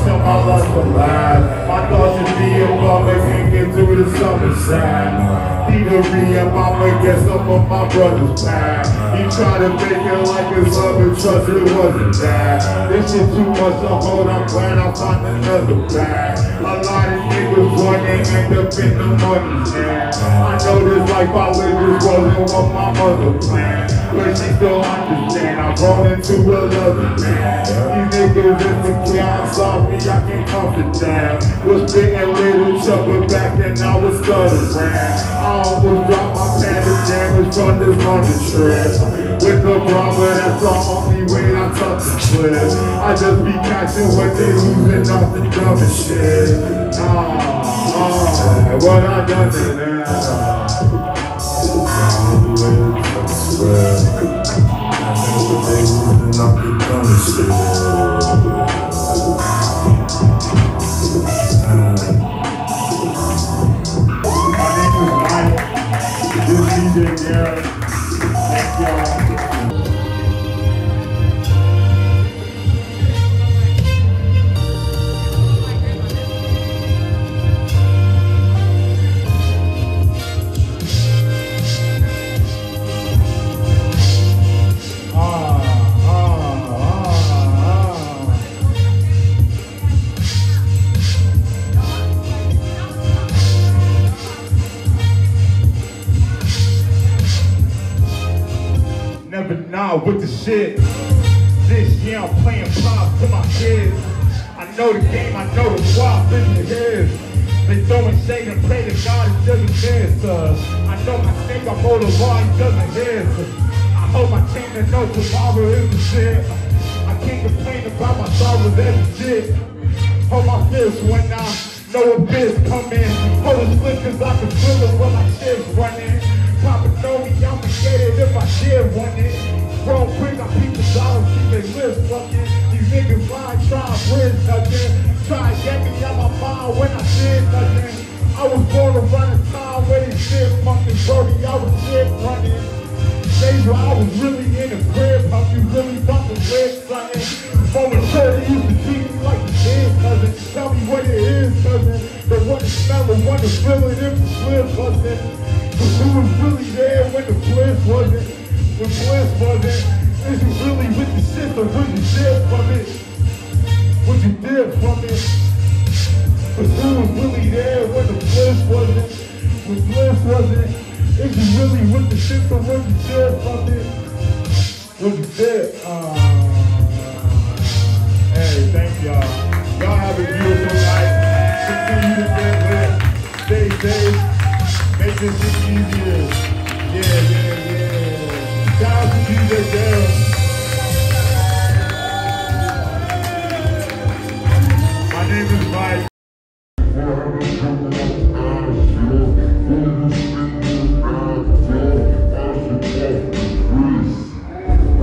signs, smoking till my lust alive. My thoughts should be above us, can't get through the summer side. Thievery, and mama get some of my brother's pie. He tried to make it like his love and trust, it wasn't that. This shit too much to hold, I'm glad I found another bag. A lot of niggas want to end up in the money jam. I know this life I live this wasn't what my mother planned. But she still understand, I'm into another man. Niggas insecure, I'm sorry, I can't comfort them. Was spitting literature, but back then I was stuttering. I almost dropped my pad of damage from this London trip. With the brother, that's the only way I touch the clip. I just be catching what they losing off the dumbest shit. Ah, ah, what I done to them. DJ Garrett. Thank y'all. Never know with the shit. This year I'm playing props to my kids. I know the game, I know the in the head. They throwing shade and pray to God it doesn't us. I know my snake, I'm the law, he doesn't us. I hope my team to know tomorrow is the shit. I can't complain about my sorrows, that's shit. Hold my fist when I know a bitch coming. Hold it split cause I can feel it when my shit's running. Papa know me, If I did want it. Grown quick, I keep the dollars, keep they lips fucking. These niggas lying, try to bridge nothing. Try to get me out my mind when I did nothing. I was born around a time where this shit fucking Brody, I was shit running. Days where I was really in the crib, how you really fucking with something. They want to smell it, want to feel it if the slip wasn't. But who was really there when the bliss wasn't? When bliss wasn't? Is you really with the or was you dead from it? Was you dead from it? But who was really there when the bliss wasn't? When bliss wasn't? Is you really with the or was you dead from it? Was you dead? Uh, hey, thank y'all. Y'all have a beautiful night. Stay safe. Make this easier. Yeah, yeah, yeah. Shout out to DJ